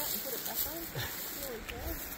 out and put it back on? Really good.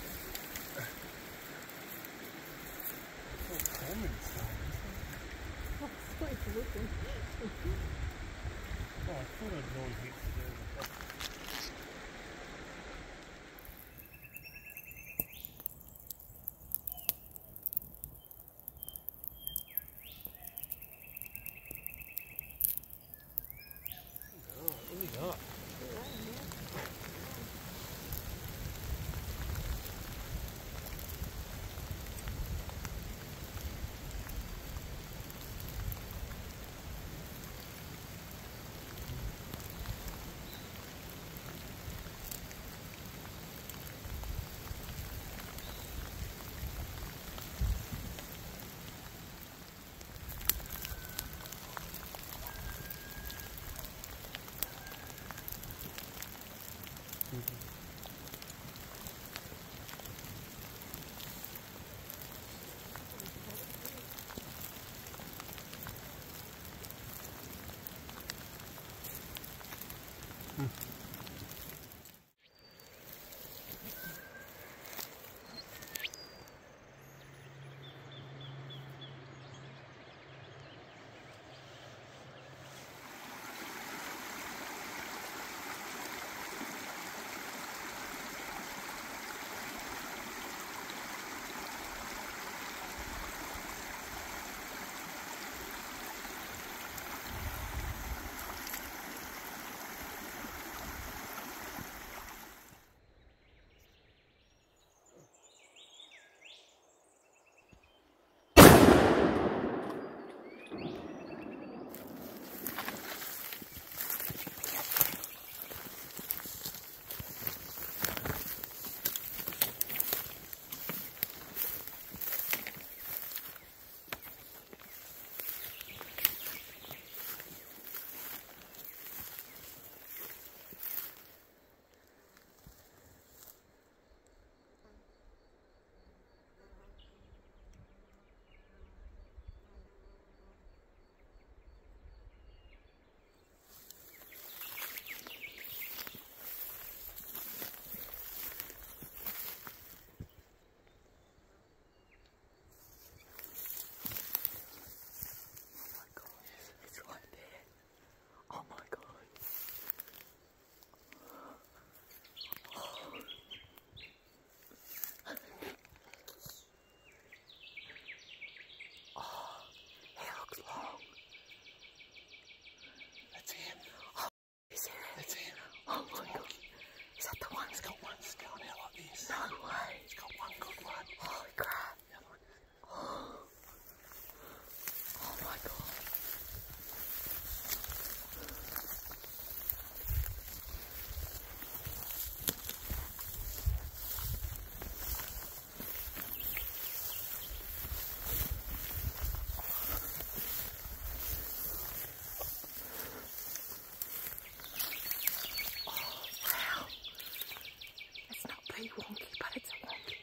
It's not pretty wonky, but it's a wonky.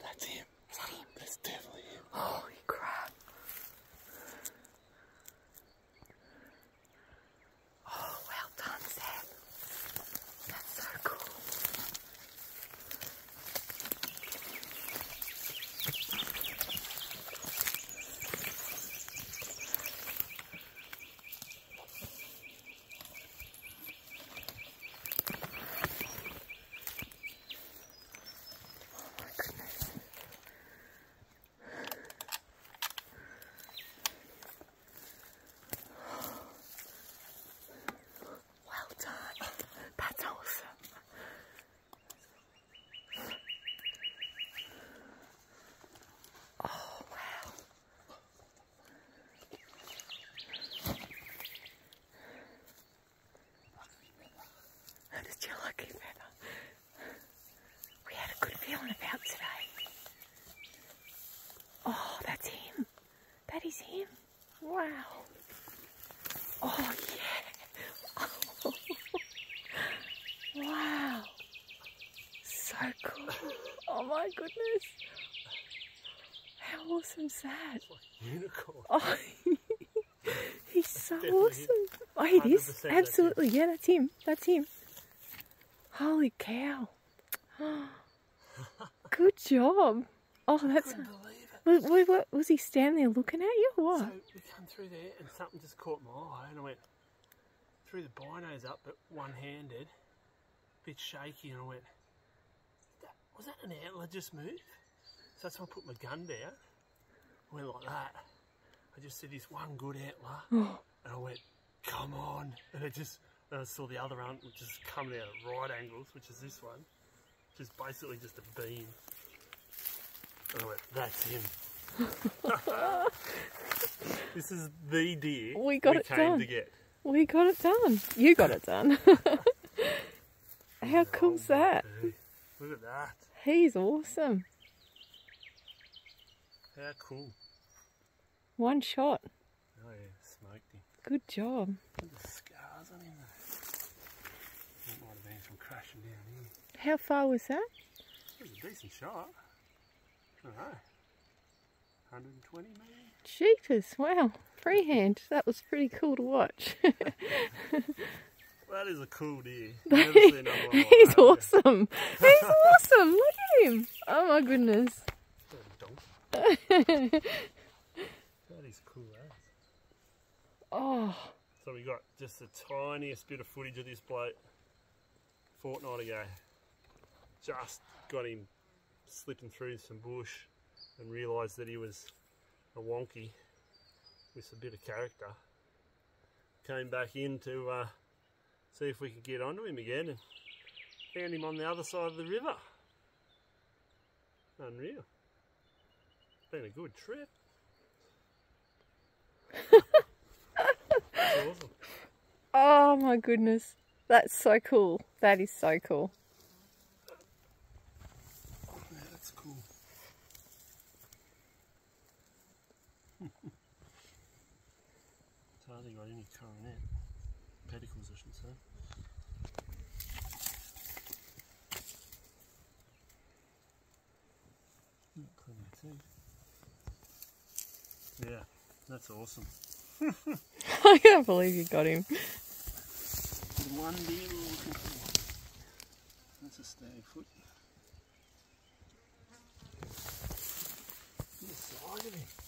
That's him. Is that him? That's definitely him. Holy crap. Oh, well done, Sam. That's so cool. Oh my goodness. Well done. That's awesome. Oh, wow. Did you like it better? We had a good feeling about today. Oh, that's him. That is him. Wow. Oh, yeah. wow. So cool. Oh, my goodness. How awesome is that? Unicorn. Oh, he's so awesome. Oh, it is. 100% that's. Absolutely. Yeah, that's him. That's him. Holy cow. Good job. Oh, that's. Couldn't believe it. Was, he standing there looking at you or So what? we come through there and something just caught my eye and I went threw the binos up but one handed, a bit shaky and I went, that, was that an antler just moved? So that's when I put my gun down. I went like that. I just said this one good antler and I went, come on. And it just, and I saw the other one which is coming out at right angles, which is this one. Which is basically just a beam. And I went, that's him. This is the deer We got it came done. to get. We got it done. You got it done. How Oh, cool's that? dude. Look at that. He's awesome. How cool. One shot. Oh yeah, smoked him. Good job. Look at the scars on him though. That might have been from crashing down here. How far was that? It was a decent shot. I don't know. 120 maybe? Jeepers, wow. Freehand. That was pretty cool to watch. That is a cool deer. You've never seen like He's that, have you? awesome. He's awesome. Look at him. Oh my goodness. That a donkey. That is cool, eh? Oh, So we got just the tiniest bit of footage of this bloke fortnight ago. Just got him slipping through some bush and realised that he was a wonky with a bit of character. Came back in to uh, see if we could get onto him again and found him on the other side of the river. Unreal. Been a good trip. Awesome. oh my goodness. That's so cool. That is so cool. Yeah, that's cool. it's hardly got any coronet. Pedicles, I should say. Mm, Plenty of teeth. Yeah, that's awesome. I can't believe you got him. One deer we're looking for. That's a stag foot. The of him.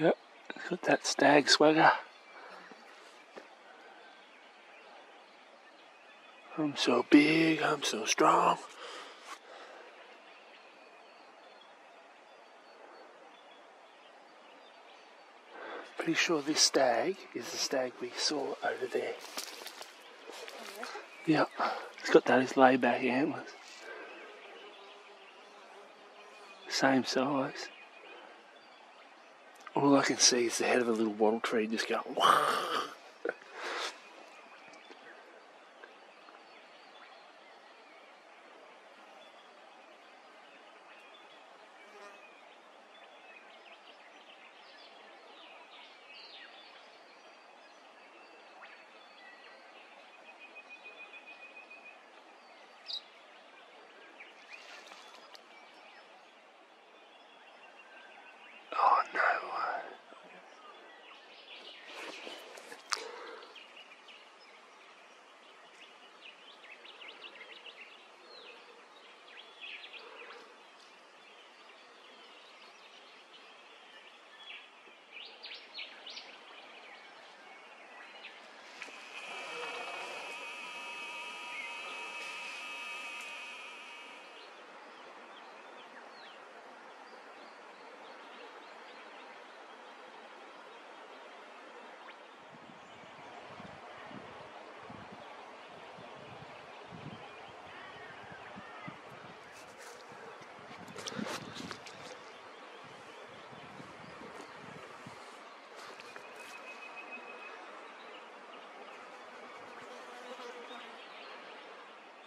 Yep, got that stag swagger. I'm so big, I'm so strong. Pretty sure this stag is the stag we saw over there. Yep, it's got those layback antlers. Same size. All I can see is the head of a little wattle tree just going.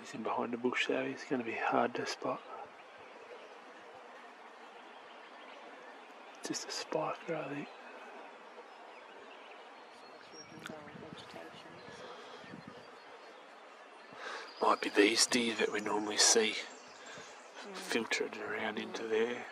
He's in behind the bush though, he's going to be hard to spot. Just a spiker, I think. Might be these deer that we normally see filtered around into there.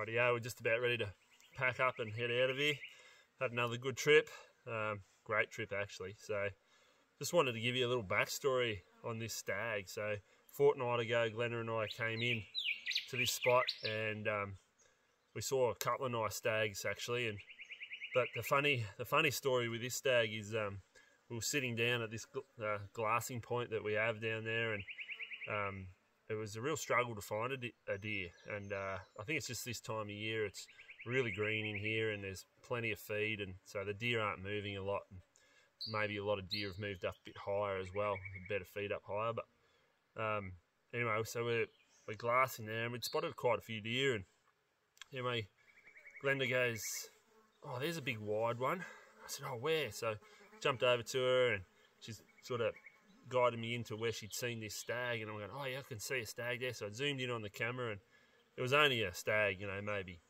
Rightio, we're just about ready to pack up and head out of here. Had another good trip, um, great trip actually. So, just wanted to give you a little backstory on this stag. So, fortnight ago, Glenda and I came in to this spot and um, we saw a couple of nice stags actually. And but the funny, the funny story with this stag is um, we were sitting down at this uh, glassing point that we have down there, and um, it was a real struggle to find a, de- a deer, and uh, I think it's just this time of year. It's really green in here, and there's plenty of feed, and so the deer aren't moving a lot. And maybe a lot of deer have moved up a bit higher as well, better feed up higher. But um, anyway, so we're, we're glassing there, and we'd spotted quite a few deer, and anyway, Glenda goes, "Oh, there's a big wide one." I said, "Oh, where?" So jumped over to her, and she's sort of guided me into where she'd seen this stag, and I'm going, oh yeah, I can see a stag there. So I zoomed in on the camera, and it was only a stag, you know, maybe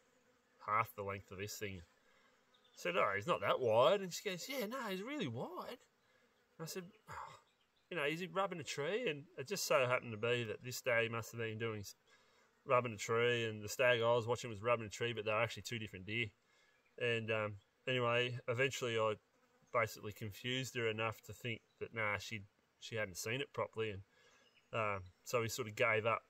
half the length of this thing. I said, oh, he's not that wide, and she goes, yeah, no, he's really wide. And I said, oh, you know, is he rubbing a tree? And it just so happened to be that this stag must have been doing rubbing a tree, and the stag I was watching was rubbing a tree, but they were actually two different deer. And um, anyway, eventually I basically confused her enough to think that nah, she she hadn't seen it properly, and um, so we sort of gave up,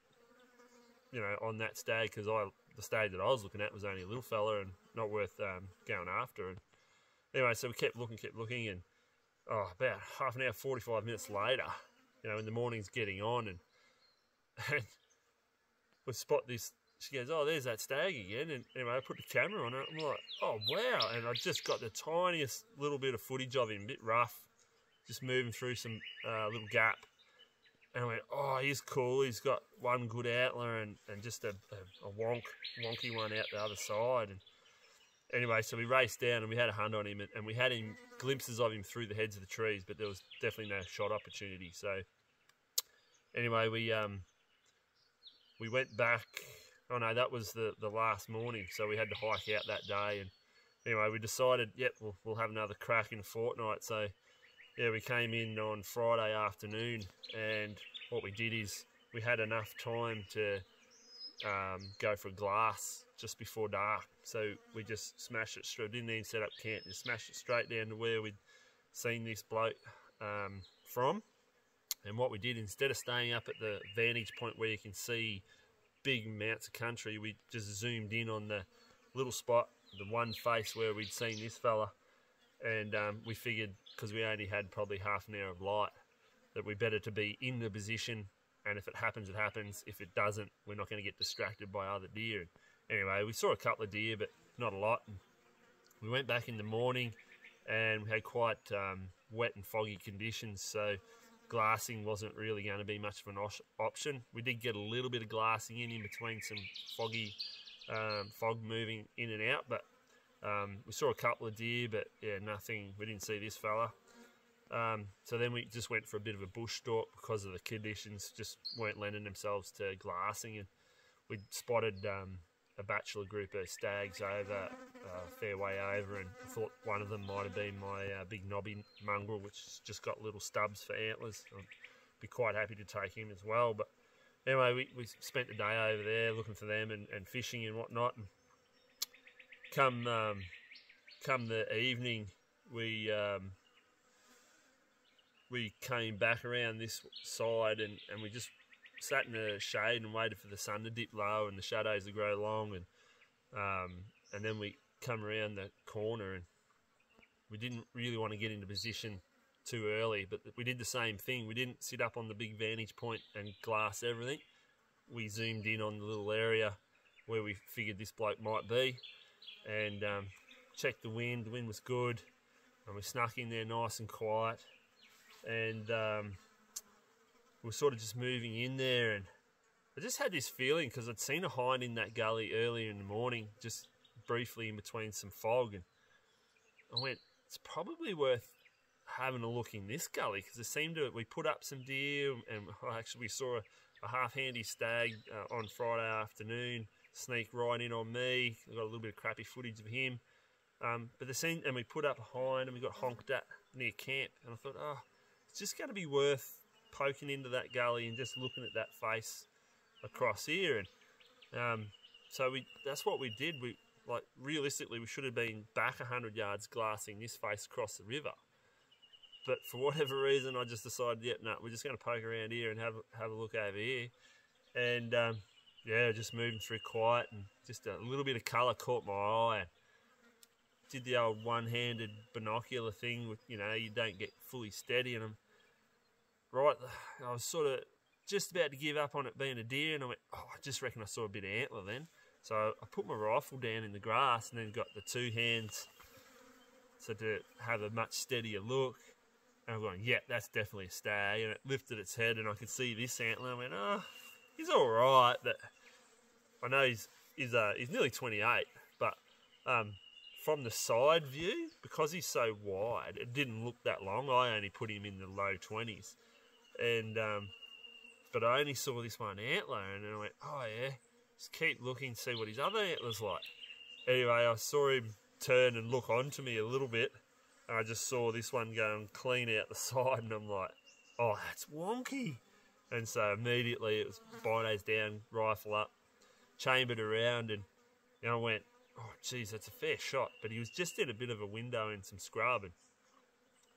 you know, on that stag because I the stag that I was looking at was only a little fella and not worth um, going after. And anyway, so we kept looking, kept looking, and oh, about half an hour, forty five minutes later, you know, in the morning's getting on, and and we spot this. She goes, "Oh, there's that stag again." And anyway, I put the camera on it. I'm like, "Oh wow!" And I just got the tiniest little bit of footage of him, a bit rough, just moving through some uh, little gap. And I went, "Oh, he's cool. He's got one good antler and, and just a, a, a wonk, wonky one out the other side." And anyway, so we raced down and we had a hunt on him, and, and we had him glimpses of him through the heads of the trees, but there was definitely no shot opportunity. So anyway, we um we went back. Oh no, that was the the last morning, so we had to hike out that day. And anyway, we decided, yep, we'll we'll have another crack in a fortnight. So yeah, we came in on Friday afternoon, and what we did is we had enough time to um, go for glass just before dark. So we just smashed it straight. Didn't even set up camp. Just smashed it straight down to where we'd seen this bloke um, from. And what we did, instead of staying up at the vantage point where you can see big amounts of country, we just zoomed in on the little spot, the one face where we'd seen this fella. And um, we figured, because we only had probably half an hour of light, that we better to be in the position. And if it happens, it happens. If it doesn't, we're not going to get distracted by other deer. Anyway, we saw a couple of deer, but not a lot. And we went back in the morning, and we had quite um, wet and foggy conditions. So glassing wasn't really going to be much of an option. We did get a little bit of glassing in in between some foggy um, fog moving in and out, but um, we saw a couple of deer, but yeah, nothing. We didn't see this fella. Um, so then we just went for a bit of a bush stalk because of the conditions just weren't lending themselves to glassing, and we spotted um, a bachelor group of stags over uh, fair way over, and I thought one of them might have been my uh, big knobby mongrel, which just got little stubs for antlers. I'd be quite happy to take him as well, but anyway, we, we spent the day over there looking for them and, and fishing and whatnot. And come um, come the evening, we um, we came back around this side and, and we just sat in the shade and waited for the sun to dip low and the shadows to grow long and um, and then we come around the corner and we didn't really want to get into position too early but we did the same thing. We didn't sit up on the big vantage point and glass everything. We zoomed in on the little area where we figured this bloke might be and um, checked the wind. The wind was good. And we snuck in there nice and quiet. And um, we were sort of just moving in there. And I just had this feeling because I'd seen a hind in that gully earlier in the morning, just briefly in between some fog, and I went, it's probably worth having a look in this gully because it seemed to we put up some deer. And actually we saw a, a half-handy stag uh, on Friday afternoon sneak right in on me. I got a little bit of crappy footage of him, um, but the scene and we put up a hind and we got honked at near camp, and I thought, oh, it's just going to be worth poking into that gully and just looking at that face across here. And um, so we that's what we did. We like realistically we should have been back 100 yards glassing this face across the river. But for whatever reason I just decided yeah no we're just going to poke around here and have have a look over here. And um, yeah just moving through quiet and just a little bit of colour caught my eye did the old one-handed binocular thing with you know you don't get fully steady and I'm right I was sort of just about to give up on it being a deer, and I went, oh, I just reckon I saw a bit of antler then. So I put my rifle down in the grass, and then got the two hands, so to have a much steadier look. And I'm going, yeah, that's definitely a stag. And it lifted its head, and I could see this antler. I went, oh, he's all right, but I know he's he's uh, he's nearly 28, but um, from the side view, because he's so wide, it didn't look that long. I only put him in the low 20s, and um, but I only saw this one antler, and I went, oh yeah, just keep looking, see what his other antler's like. Anyway, I saw him turn and look onto me a little bit, and I just saw this one going clean out the side, and I'm like, oh, that's wonky. And so immediately it was binos down, rifle up, chambered around, and you know, I went, oh, geez, that's a fair shot. But he was just in a bit of a window in some scrub. And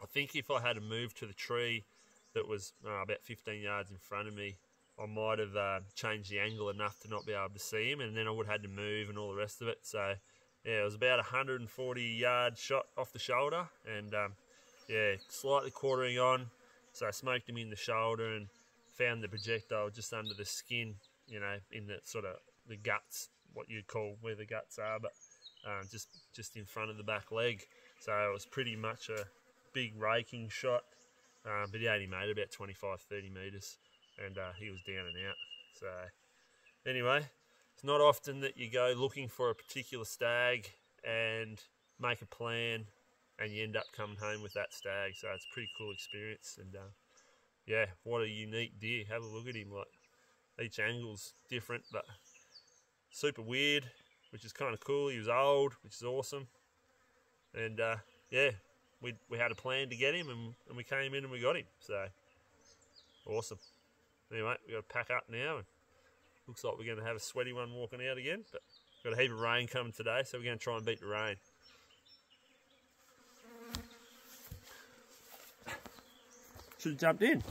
I think if I had moved to the tree that was uh, about 15 yards in front of me, I might have uh, changed the angle enough to not be able to see him, and then I would have had to move and all the rest of it. So, yeah, it was about a 140 yard shot off the shoulder, and um, yeah, slightly quartering on. So I smoked him in the shoulder and found the projectile just under the skin, you know, in the sort of the guts, what you'd call where the guts are, but um, just just in front of the back leg. So it was pretty much a big raking shot, um, but he only made about 25, 30 metres, and uh, he was down and out. So anyway, it's not often that you go looking for a particular stag and make a plan and you end up coming home with that stag. So it's a pretty cool experience. And uh, yeah, what a unique deer. Have a look at him. Like each angle's different, but super weird, which is kind of cool. He was old, which is awesome. And uh, yeah, we we had a plan to get him, and, and we came in and we got him. So awesome. Anyway, we got to pack up now, looks like we're going to have a sweaty one walking out again. But got a heap of rain coming today, so we're going to try and beat the rain. Should have jumped in.